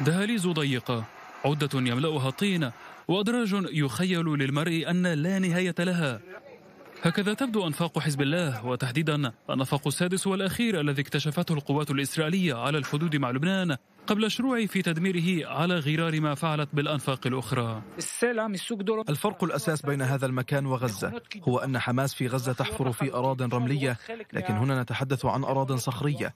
دهاليز ضيقة عدة يملأها الطين وأدراج يخيل للمرء أن لا نهاية لها. هكذا تبدو أنفاق حزب الله وتحديدا النفق السادس والأخير الذي اكتشفته القوات الإسرائيلية على الحدود مع لبنان قبل الشروع في تدميره على غرار ما فعلت بالأنفاق الأخرى. الفرق الأساس بين هذا المكان وغزة هو أن حماس في غزة تحفر في أراض رملية لكن هنا نتحدث عن أراض صخرية.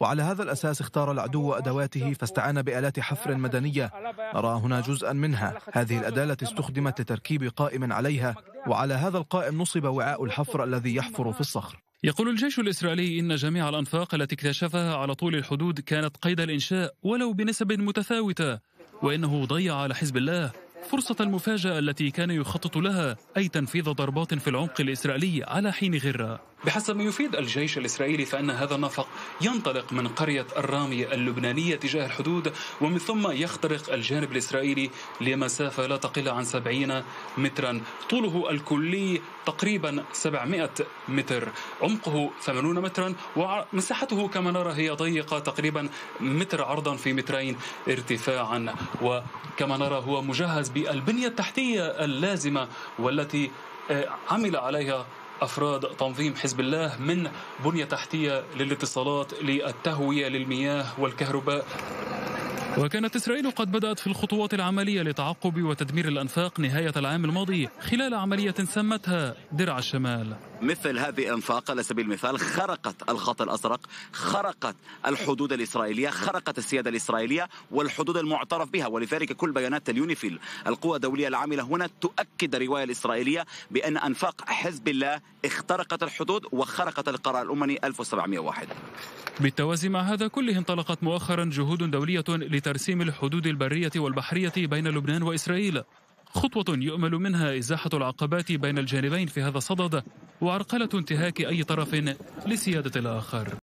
وعلى هذا الأساس اختار العدو أدواته فاستعان بآلات حفر مدنية. نرى هنا جزءا منها. هذه الأداة استخدمت لتركيب قائم عليها وعلى هذا القائم نصب وعاء الحفر الذي يحفر في الصخر. يقول الجيش الإسرائيلي إن جميع الأنفاق التي اكتشفها على طول الحدود كانت قيد الإنشاء ولو بنسب متفاوتة وإنه ضيع على حزب الله فرصة المفاجأة التي كان يخطط لها أي تنفيذ ضربات في العمق الإسرائيلي على حين غرة. بحسب ما يفيد الجيش الإسرائيلي فإن هذا النفق ينطلق من قرية الرامي اللبنانية تجاه الحدود ومن ثم يخترق الجانب الإسرائيلي لمسافة لا تقل عن 70 مترا. طوله الكلي تقريبا 700 متر. عمقه 80 مترا ومساحته كما نرى هي ضيقة تقريبا متر عرضا في مترين ارتفاعا. وكما نرى هو مجهز بالبنية التحتية اللازمة والتي آه، عمل عليها أفراد تنظيم حزب الله من بنية تحتية للاتصالات للتهوية للمياه والكهرباء. وكانت إسرائيل قد بدأت في الخطوات العملية لتعقب وتدمير الأنفاق نهاية العام الماضي خلال عملية سمتها درع الشمال. مثل هذه الأنفاق على سبيل المثال خرقت الخط الأزرق خرقت الحدود الإسرائيلية خرقت السيادة الإسرائيلية والحدود المعترف بها. ولذلك كل بيانات اليونيفيل القوى الدولية العاملة هنا تؤكد الرواية الإسرائيلية بأن أنفاق حزب الله اخترقت الحدود وخرقت القرار الأممي 1701 بالتوازي مع هذا كله انطلقت مؤخرا جهود دولية لترسيم الحدود البرية والبحرية بين لبنان وإسرائيل. خطوة يؤمل منها إزاحة العقبات بين الجانبين في هذا الصدد وعرقلة انتهاك أي طرف لسيادة الآخر.